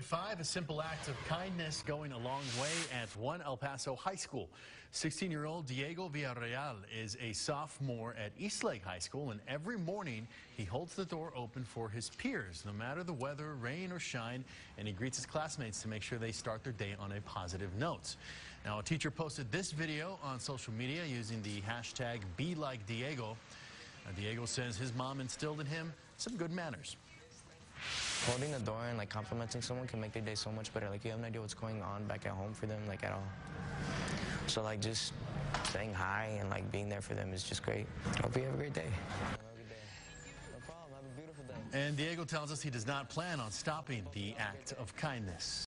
At five, a simple act of kindness going a long way at one El Paso high school. 16-year-old Diego Villarreal is a sophomore at Eastlake High School, and every morning he holds the door open for his peers, no matter the weather, rain or shine, and he greets his classmates to make sure they start their day on a positive note. Now, a teacher posted this video on social media using the hashtag BeLikeDiego. Diego says his mom instilled in him some good manners. Holding the door and like complimenting someone can make their day so much better. Like you have no idea what's going on back at home for them, like at all. So like just saying hi and like being there for them is just great. Hope you have a great day. And Diego tells us he does not plan on stopping the act of kindness.